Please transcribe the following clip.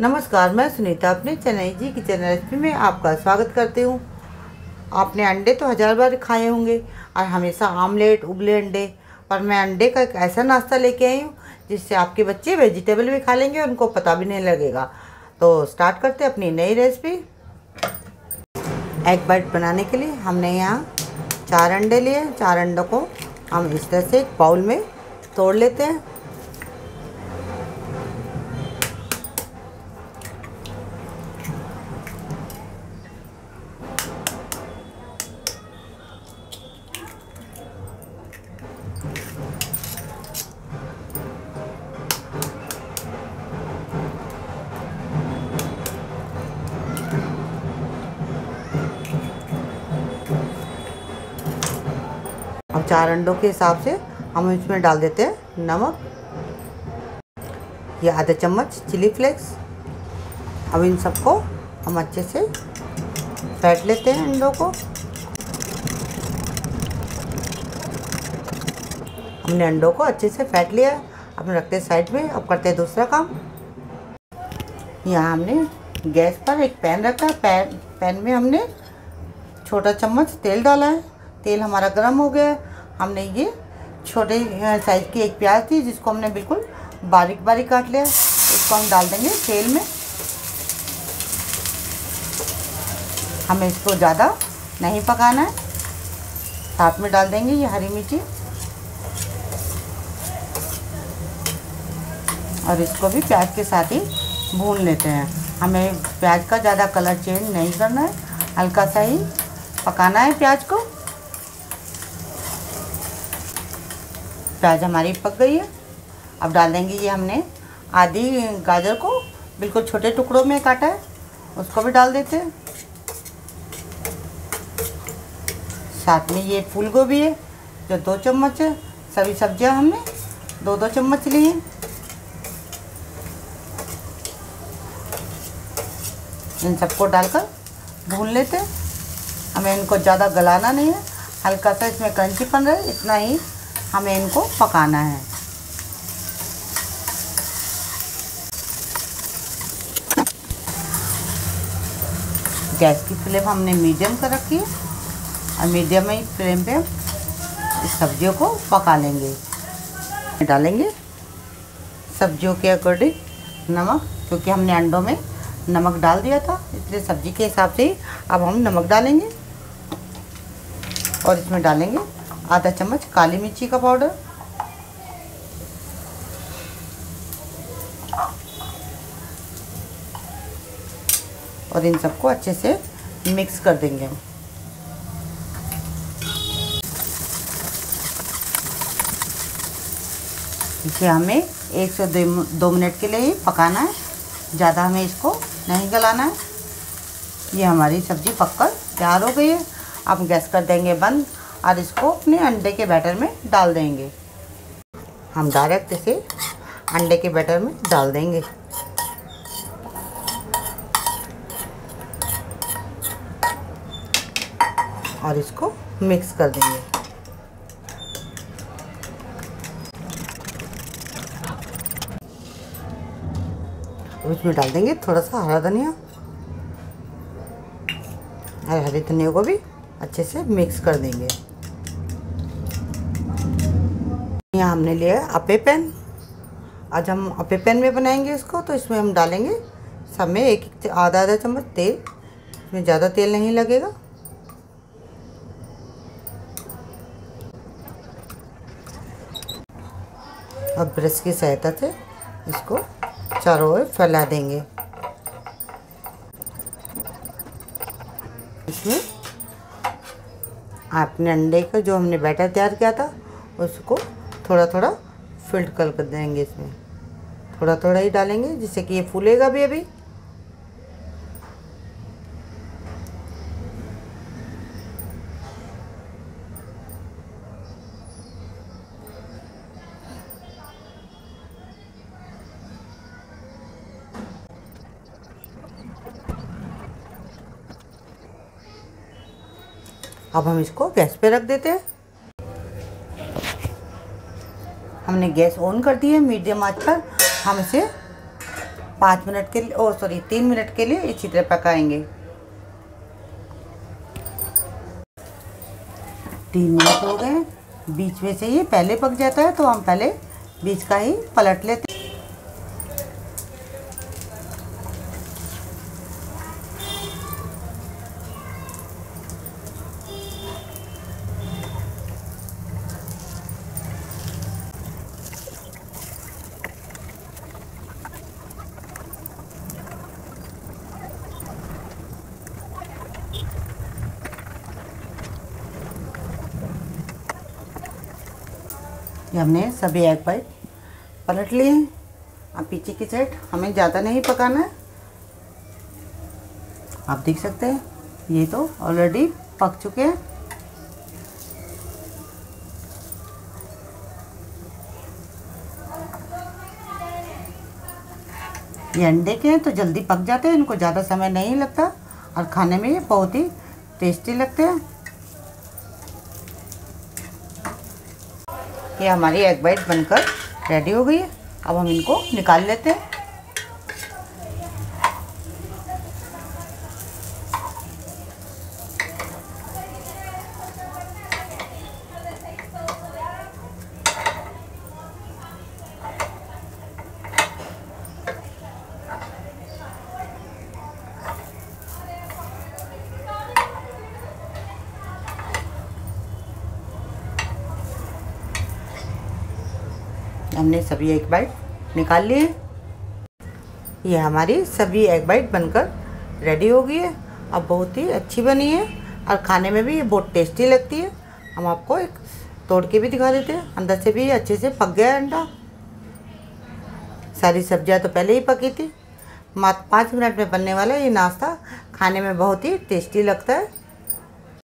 नमस्कार, मैं सुनीता अपने चेन्नई जी किचन रेसिपी में आपका स्वागत करती हूँ। आपने अंडे तो हज़ार बार खाए होंगे और हमेशा आमलेट, उबले अंडे। पर मैं अंडे का एक ऐसा नाश्ता लेके आई हूँ, जिससे आपके बच्चे वेजिटेबल भी खा लेंगे उनको पता भी नहीं लगेगा। तो स्टार्ट करते अपनी नई रेसिपी। एग बाइट बनाने के लिए हमने यहाँ चार अंडे लिए। चार अंडों को हम इस तरह से एक बाउल में तोड़ लेते हैं। अब चार अंडों के हिसाब से हम इसमें डाल देते हैं नमक, ये आधा चम्मच चिली फ्लेक्स। अब इन सबको हम अच्छे से फेंट लेते हैं अंडों को। हमने अंडों को अच्छे से फेंट लिया। अब रखते साइड में, अब करते हैं दूसरा काम। यहाँ हमने गैस पर एक पैन रखा। पैन पैन में हमने छोटा चम्मच तेल डाला है। तेल हमारा गर्म हो गया हमने ये छोटे साइज़ की एक प्याज थी, जिसको हमने बिल्कुल बारीक बारीक काट लिया इसको हम डाल देंगे तेल में। हमें इसको ज़्यादा नहीं पकाना है। साथ में डाल देंगे ये हरी मिर्ची। और इसको भी प्याज के साथ ही भून लेते हैं। हमें प्याज का ज़्यादा कलर चेंज नहीं करना है। हल्का सा ही पकाना है प्याज को। प्याज हमारी पक गई है। अब डाल देंगे ये हमने आधी गाजर को, बिल्कुल छोटे टुकड़ों में काटा है, उसको भी डाल देते हैं। साथ में ये फूल गोभी है, जो दो चम्मच है, सभी सब्ज़ियाँ हमने दो दो चम्मच ली हैं। इन सबको डालकर भून लेते हैं। हमें इनको ज़्यादा गलाना नहीं है, हल्का सा इसमें क्रंचीपन रहे, इतना ही हमें इनको पकाना है। गैस की फ्लेम हमने मीडियम कर रखी है और मीडियम ही फ्लेम पे इस सब्जियों को पका लेंगे। डालेंगे सब्जियों के अकॉर्डिंग नमक, क्योंकि हमने अंडों में नमक डाल दिया था, इसलिए सब्ज़ी के हिसाब से अब हम नमक डालेंगे और इसमें डालेंगे आधा चम्मच काली मिर्ची का पाउडर। और इन सबको अच्छे से मिक्स कर देंगे हम। इसे हमें एक से दो, मिनट के लिए ही पकाना है। ज़्यादा हमें इसको नहीं गलाना है। ये हमारी सब्ज़ी पककर तैयार हो गई है। अब गैस कर देंगे बंद। और इसको अपने अंडे के बैटर में डाल देंगे। हम डायरेक्ट इसे अंडे के बैटर में डाल देंगे। और इसको मिक्स कर देंगे। उसमें डाल देंगे थोड़ा सा हरा धनिया। और हरी धनिया को भी अच्छे से मिक्स कर देंगे। यहाँ हमने लिया है अपे पैन। आज हम अपे पैन में बनाएँगे इसको तो इसमें हम डालेंगे सब में एक आधा आधा चम्मच तेल। इसमें ज़्यादा तेल नहीं लगेगा। और ब्रश की सहायता से इसको चारों ओर फैला देंगे। इसमें आपने अंडे का जो हमने बैटर तैयार किया था, उसको थोड़ा थोड़ा फिल्ट कर कर देंगे इसमें। थोड़ा थोड़ा ही डालेंगे जिससे कि ये फूलेगा भी अभी। अब हम इसको गैस पे रख देते हैं। हमने गैस ऑन कर दी है, मीडियम आँच पर। हम इसे पाँच मिनट के लिए, ओ, सॉरी, तीन मिनट के लिए इसी तरह पकाएँगे। तीन मिनट हो गए। बीच में से ये पहले पक जाता है तो हम पहले बीच का ही पलट लेते ये हमने सभी एग पाइप पलट लिए अब पीछे की साइड हमें ज़्यादा नहीं पकाना है। आप देख सकते हैं, ये तो ऑलरेडी पक चुके हैं। ये अंडे के हैं तो जल्दी पक जाते हैं, इनको ज़्यादा समय नहीं लगता और खाने में ये बहुत ही टेस्टी लगते हैं। ये हमारी एग वाइट बनकर रेडी हो गई है। अब हम इनको निकाल लेते हैं। हमने सभी एग बाइट निकाल लिए। ये हमारी सभी एग बाइट बनकर रेडी हो गई है। अब बहुत ही अच्छी बनी है और खाने में भी ये बहुत टेस्टी लगती है। हम आपको एक तोड़ के भी दिखा देते हैं। अंदर से भी अच्छे से पक गया अंडा। सारी सब्ज़ियाँ तो पहले ही पकी थी। मात्र पाँच मिनट में बनने वाला ये नाश्ता खाने में बहुत ही टेस्टी लगता है।